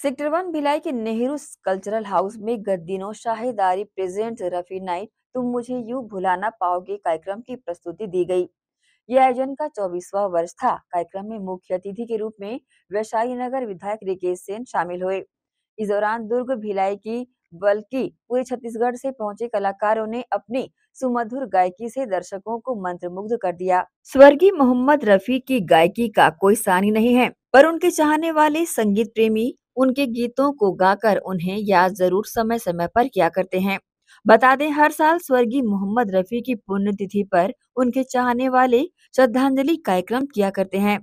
Sector one Bhilai के Nehru cultural house में गत दिनों शाहिदारी प्रेजेंट रफी नाइट, तुम मुझे यूँ भुला ना पाओगे कार्यक्रम की प्रस्तुति दी गई। यह आयोजन का चौबीसवा वर्ष था। कार्यक्रम में मुख्य अतिथि के रूप में वैशाली नगर विधायक रिकेश सेन शामिल हुए। इस दौरान दुर्ग भिलाई की बल्कि पूरे छत्तीसगढ़ से पहुँचे कलाकारों ने अपनी सुमधुर गायकी से दर्शकों को मंत्रमुग्ध कर दिया। स्वर्गीय मोहम्मद रफी की गायकी का कोई सानी नहीं है, पर उनके चाहने वाले संगीत प्रेमी उनके गीतों को गाकर उन्हें याद ज़रूर समय समय पर किया करते हैं। बता दें, हर साल स्वर्गीय मोहम्मद रफी की पुण्यतिथि पर उनके चाहने वाले श्रद्धांजलि कार्यक्रम किया करते हैं।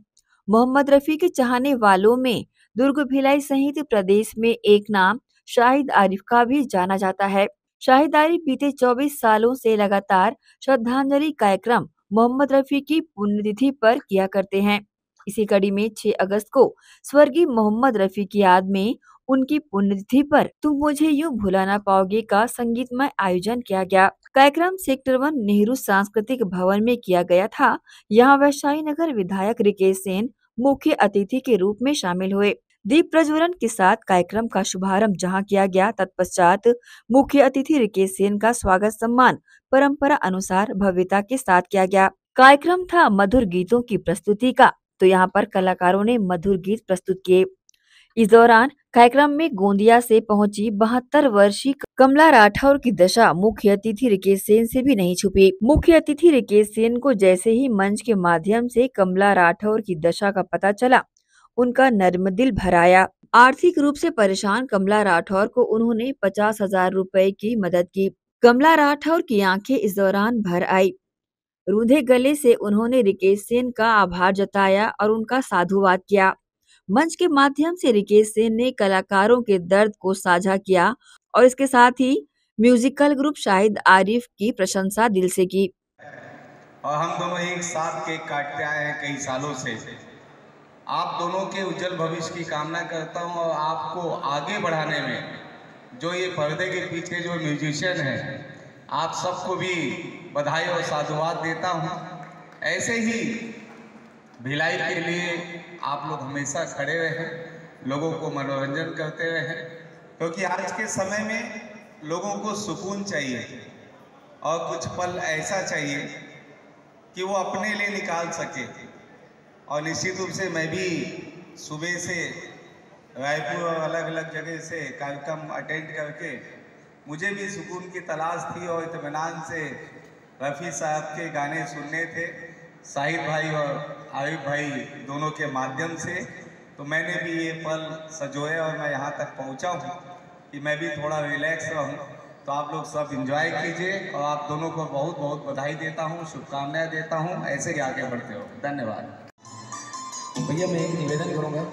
मोहम्मद रफी के चाहने वालों में दुर्ग भिलाई सहित प्रदेश में एक नाम शाहिद आरिफ का भी जाना जाता है। शाहिद आरिफ बीते 24 सालों से लगातार श्रद्धांजलि कार्यक्रम मोहम्मद रफी की पुण्यतिथि पर किया करते हैं। इसी कड़ी में 6 अगस्त को स्वर्गीय मोहम्मद रफी की याद में उनकी पुण्यतिथि पर तुम मुझे यूँ भुला ना पाओगे का संगीतमय आयोजन किया गया। कार्यक्रम सेक्टर वन नेहरू सांस्कृतिक भवन में किया गया था। यहाँ वैशाली नगर विधायक रिकेश सेन मुख्य अतिथि के रूप में शामिल हुए। दीप प्रज्वलन के साथ कार्यक्रम का शुभारंभ जहाँ किया गया, तत्पश्चात मुख्य अतिथि रिकेश सेन का स्वागत सम्मान परंपरा अनुसार भव्यता के साथ किया गया। कार्यक्रम था मधुर गीतों की प्रस्तुति का। तो यहाँ पर कलाकारों ने मधुर गीत प्रस्तुत किए। इस दौरान कार्यक्रम में गोंदिया से पहुँची बहत्तर वर्षीय कमला राठौर की दशा मुख्य अतिथि रिकेश सेन से भी नहीं छुपी। मुख्य अतिथि रिकेश सेन को जैसे ही मंच के माध्यम से कमला राठौर की दशा का पता चला, उनका नर्म दिल भराया। आर्थिक रूप से परेशान कमला राठौर को उन्होंने पचास हज़ार रूपए की मदद की। कमला राठौर की आँखें इस दौरान भर आई। रूधे गले से उन्होंने रिकेश सेन का आभार जताया और उनका साधुवाद किया। मंच के माध्यम से रिकेश सेन ने कलाकारों के दर्द को साझा किया और इसके साथ ही म्यूजिकल ग्रुप शाहिद आरिफ की प्रशंसा दिल से की। और हम दोनों एक साथ केक काटते आए हैं कई सालों से। आप दोनों के उज्जवल भविष्य की कामना करता हूँ और आपको आगे बढ़ाने में जो ये पर्दे के पीछे जो म्यूजिशियन है आप सबको भी बधाई और साधुवाद देता हूँ। ऐसे ही भिलाई के लिए आप लोग हमेशा खड़े रहे, लोगों को मनोरंजन करते रहे, क्योंकि आज के समय में लोगों को सुकून चाहिए और कुछ पल ऐसा चाहिए कि वो अपने लिए निकाल सके। और निश्चित रूप से मैं भी सुबह से रायपुर और अलग अलग जगह से कार्यक्रम अटेंड करके मुझे भी सुकून की तलाश थी और इतमान से रफ़ी साहब के गाने सुनने थे। साहिद भाई और आरिफ भाई दोनों के माध्यम से। तो मैंने भी ये पल सजोए और मैं यहाँ तक पहुँचा हूँ कि मैं भी थोड़ा रिलैक्स रहूँ। तो आप लोग सब इंजॉय कीजिए और आप दोनों को बहुत बहुत बधाई देता हूँ, शुभकामनाएँ देता हूँ। ऐसे ही आगे बढ़ते हो धन्यवाद। भैया, मैं एक निवेदन करूँगा।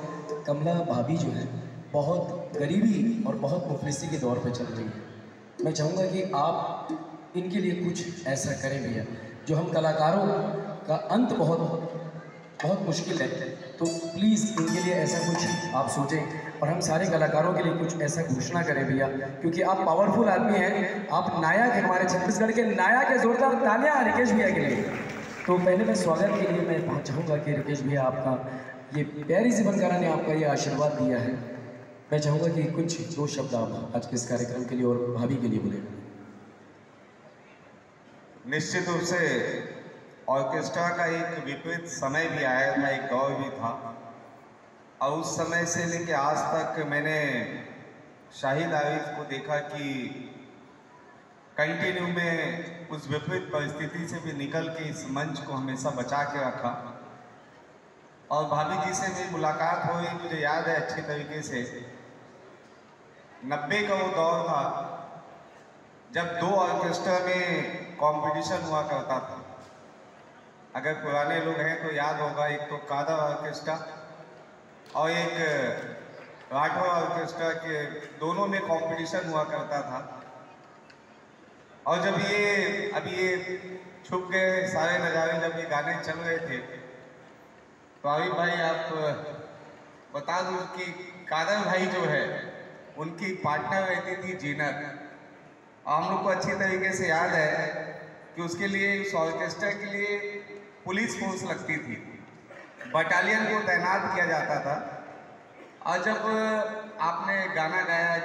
कमला भाभी जो है, बहुत गरीबी और बहुत मुफलिसी के दौर पर चल रही है। मैं चाहूँगा कि आप इनके लिए कुछ ऐसा करें भैया। जो हम कलाकारों का अंत बहुत बहुत मुश्किल है तो प्लीज़ इनके लिए ऐसा कुछ आप सोचें और हम सारे कलाकारों के लिए कुछ ऐसा घोषणा करें भैया, क्योंकि आप पावरफुल आदमी हैं, आप नायक हैं हमारे छत्तीसगढ़ के नायक है, जोरदार तालियाँ रिकेश भैया के लिए। तो पहले मैं स्वागत के लिए मैं चाहूँगा कि रिकेश भैया आपका ये प्यारी बनकारा ने आपका ये आशीर्वाद दिया है। मैं चाहूँगा कि कुछ दो शब्द आप आज के इस कार्यक्रम के लिए और भाभी के लिए बोले। निश्चित रूप से ऑर्केस्ट्रा का एक विपरीत समय भी आया था, एक दौर भी था। और उस समय से लेके आज तक मैंने शाहिद आरिफ को देखा कि कंटिन्यू में उस विपरीत परिस्थिति से भी निकल के इस मंच को हमेशा बचा के रखा। और भाभी जी से मेरी मुलाकात हुई मुझे याद है अच्छी तरीके से। नब्बे का वो दौर था, जब दो ऑर्केस्ट्रा में कंपटीशन हुआ करता था। अगर पुराने लोग हैं तो याद होगा, एक तो कादा ऑर्केस्ट्रा और एक, राठौर ऑर्केस्ट्रा के दोनों में कंपटीशन हुआ करता था। और जब ये अभी ये छुप गए सारे नज़ारे, जब ये गाने चल रहे थे तो अभी भाई आप बता दो कि कादर भाई जो है उनकी पार्टनर रहती थी जीनत हम लोग को अच्छी तरीके से याद है कि उसके लिए, उस ऑर्केस्ट्रा के लिए पुलिस फोर्स लगती थी। बटालियन को तैनात किया जाता था। और जब आपने गाना गाया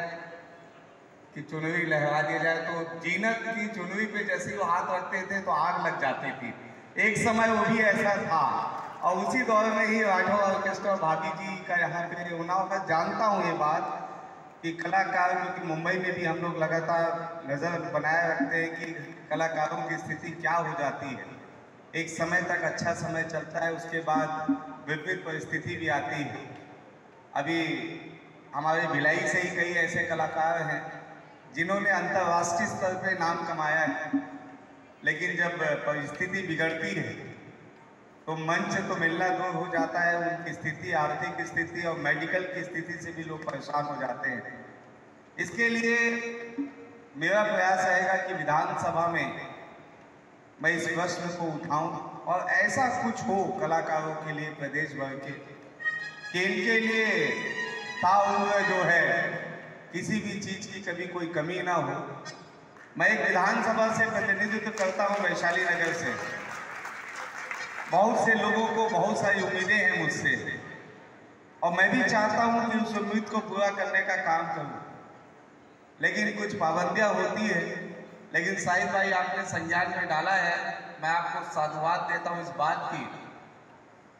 कि चुनरी लहरा दिया जाए तो जीनत की चुनरी पे जैसे वो हाथ रखते थे तो आग लग जाती थी। एक समय वो भी ऐसा था। और उसी दौर में ही राठौर ऑर्केस्ट्रा भाभी जी का यहाँ पे होना मैं जानता हूँ ये बात कि कलाकार क्योंकि मुंबई में भी हम लोग लगातार नज़र बनाए रखते हैं कि कलाकारों की स्थिति क्या हो जाती है। एक समय तक अच्छा समय चलता है, उसके बाद विपरीत परिस्थिति भी आती है। अभी हमारे भिलाई से ही कई ऐसे कलाकार हैं, जिन्होंने अंतर्राष्ट्रीय स्तर पर नाम कमाया है, लेकिन जब परिस्थिति बिगड़ती है तो मंच तो मिलना दूर हो जाता है, उनकी स्थिति, आर्थिक स्थिति और मेडिकल की स्थिति से भी लोग परेशान हो जाते हैं। इसके लिए मेरा प्रयास रहेगा कि विधानसभा में मैं इस प्रश्न को उठाऊं और ऐसा कुछ हो कलाकारों के लिए प्रदेश भर के, कि इनके लिए ताउम्र जो है, किसी भी चीज़ की कभी कोई कमी ना हो। मैं एक विधानसभा से प्रतिनिधित्व करता हूँ वैशाली नगर से। बहुत से लोगों को बहुत सारी उम्मीदें हैं मुझसे। और मैं भी चाहता हूँ कि उस उम्मीद को पूरा करने का काम करूँ। लेकिन कुछ पाबंदियाँ होती है, लेकिन शाहिद भाई आपने संज्ञान में डाला है, मैं आपको साधुवाद देता हूँ इस बात की,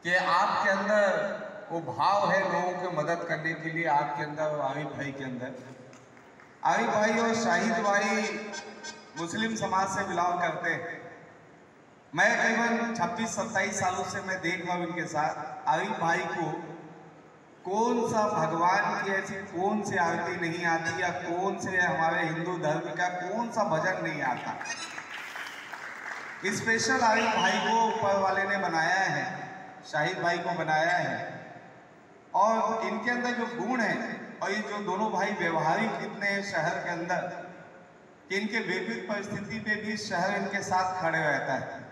कि आपके अंदर वो भाव है लोगों की मदद करने के लिए, आपके अंदर और आरिफ भाई के अंदर। आरिफ भाई और शाहिद भाई मुस्लिम समाज से बिलोंग करते हैं। मैं करीबन 26-27 सालों से मैं देख रहा हूँ इनके साथ। आरिफ भाई को कौन सा भगवान की ऐसी कौन सी आरती नहीं आती या कौन से हमारे हिंदू धर्म का कौन सा भजन नहीं आता? स्पेशल आरिफ भाई को ऊपर वाले ने बनाया है, शाहिद भाई को बनाया है। और इनके अंदर जो गुण है और ये जो दोनों भाई व्यवहारिक इतने हैं शहर के अंदर इनके विपरीत परिस्थिति पे भी शहर इनके साथ खड़े रहता है।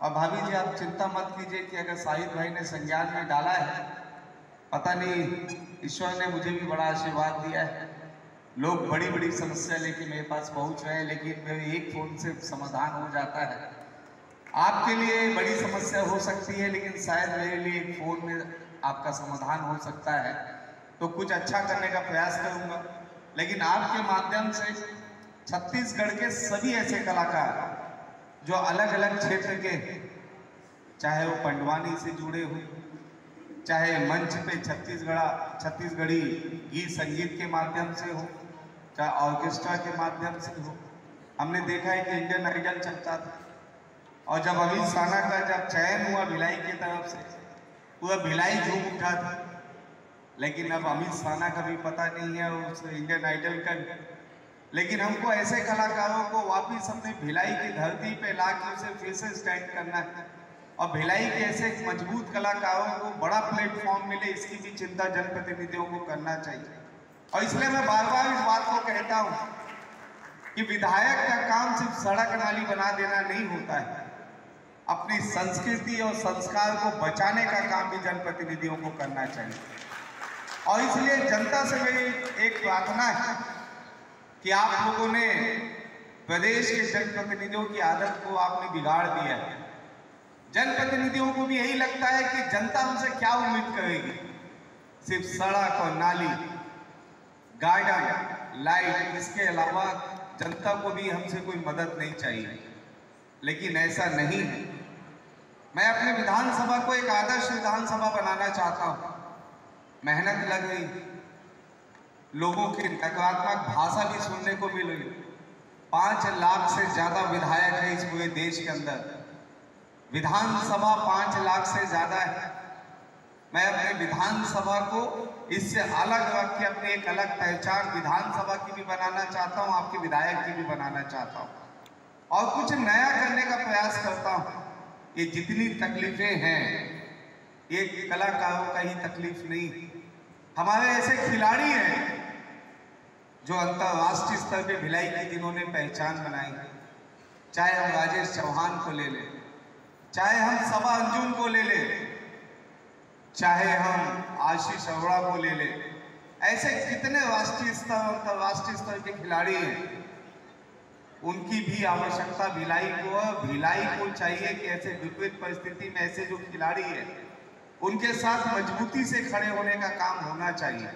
और भाभी जी, आप चिंता मत कीजिए कि अगर शाहिद भाई ने संज्ञान में डाला है, पता नहीं, ईश्वर ने मुझे भी बड़ा आशीर्वाद दिया है। लोग बड़ी बड़ी समस्या लेके मेरे पास पहुँच रहे हैं, लेकिन मेरे एक फ़ोन से समाधान हो जाता है। आपके लिए बड़ी समस्या हो सकती है, लेकिन शायद मेरे लिए एक फ़ोन में आपका समाधान हो सकता है। तो कुछ अच्छा करने का प्रयास करूँगा। लेकिन आपके माध्यम से छत्तीसगढ़ के सभी ऐसे कलाकार जो अलग अलग क्षेत्र के, चाहे वो पंडवानी से जुड़े हो, चाहे मंच पे छत्तीसगढ़, छत्तीसगढ़ी गीत संगीत के माध्यम से हो, चाहे ऑर्केस्ट्रा के माध्यम से हो, हमने देखा है कि इंडियन आइडल चलता था। और जब अमित साना का जब चयन हुआ भिलाई की तरफ़ से पूरा भिलाई झूम उठा था। लेकिन अब अमित साना का भी पता नहीं है, उस इंडियन आइडल का लेकिन हमको ऐसे कलाकारों को वापिस अपने भिलाई की धरती पे ला के उसे फिर से स्टैंड करना है। और भिलाई के ऐसे मज़बूत कलाकारों को बड़ा प्लेटफॉर्म मिले, इसकी भी चिंता जनप्रतिनिधियों को करना चाहिए। और इसलिए मैं बार बार इस बात को कहता हूँ कि विधायक का काम सिर्फ़ सड़क नाली बना देना नहीं होता है। अपनी संस्कृति और संस्कार को बचाने का काम भी जनप्रतिनिधियों को करना चाहिए। और इसलिए जनता से मेरी एक प्रार्थना है कि आप लोगों ने प्रदेश के जनप्रतिनिधियों की आदत को आपने बिगाड़ दिया है। जनप्रतिनिधियों को भी यही लगता है कि जनता हमसे क्या उम्मीद करेगी? सिर्फ़ सड़क और नाली, गार्डन, लाइट, इसके अलावा जनता को भी हमसे कोई मदद नहीं चाहिए। लेकिन ऐसा नहीं है। मैं अपने विधानसभा को एक आदर्श विधानसभा बनाना चाहता हूँ। मेहनत लग रही लोगों की नकारात्मक भाषा भी सुनने को मिल। पाँच लाख से ज़्यादा विधायक है इस पूरे देश के अंदर। विधानसभा पाँच लाख से ज़्यादा है। मैं अपने विधानसभा को इससे अलग रख के अपनी एक अलग पहचान विधानसभा की भी बनाना चाहता हूँ, आपके विधायक की भी बनाना चाहता हूँ। और कुछ नया करने का प्रयास करता हूँ। ये जितनी तकलीफें हैं, ये कलाकारों का ही तकलीफ़ नहीं। हमारे ऐसे खिलाड़ी हैं जो अंतर्राष्ट्रीय स्तर पे भिलाई की जिन्होंने पहचान बनाई, चाहे हम राजेश चौहान को ले लें, चाहे हम सबा अंजुम को ले लें, चाहे हम आशीष अरोड़ा को ले लें, ऐसे कितने राष्ट्रीय स्तर, अंतर्राष्ट्रीय स्तर के खिलाड़ी हैं, उनकी भी आवश्यकता भिलाई को है भिलाई को चाहिए कि ऐसे विपरीत परिस्थिति में ऐसे जो खिलाड़ी है, उनके साथ मजबूती से खड़े होने का काम होना चाहिए।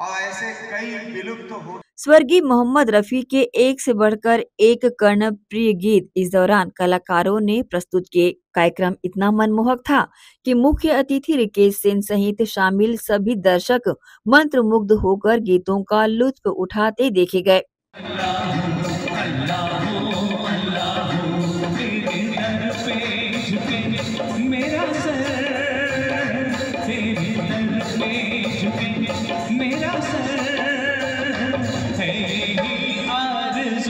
और ऐसे कई विलुप्त हो स्वर्गीय मोहम्मद रफी के एक से बढ़कर एक कर्ण प्रिय गीत इस दौरान कलाकारों ने प्रस्तुत किए कार्यक्रम इतना मनमोहक था कि मुख्य अतिथि रिकेश सेन सहित शामिल सभी दर्शक मंत्र मुग्ध होकर गीतों का लुत्फ उठाते देखे गए।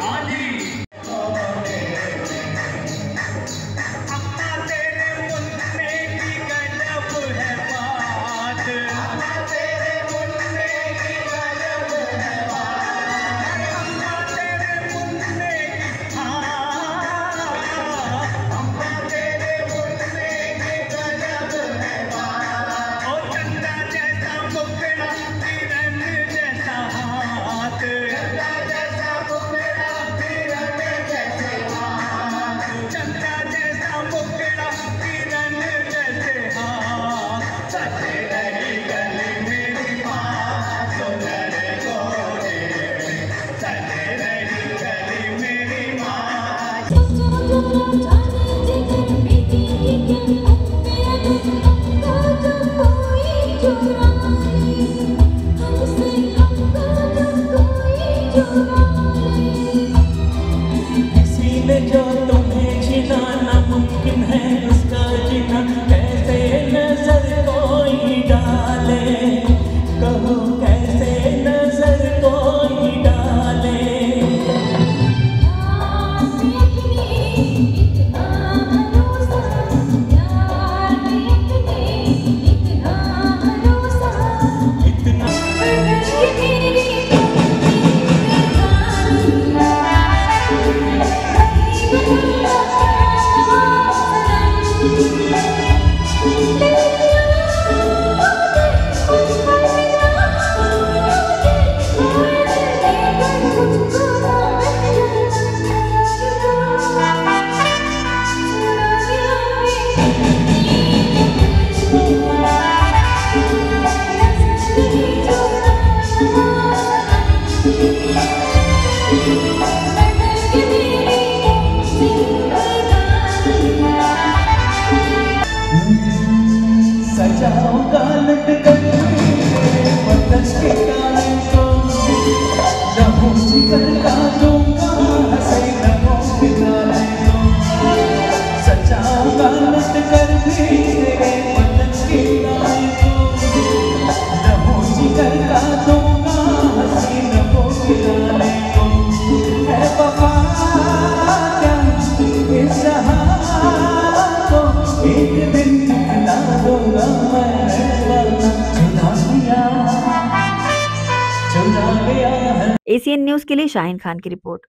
Ali. न्यूज़ के लिए शाहिन खान की रिपोर्ट।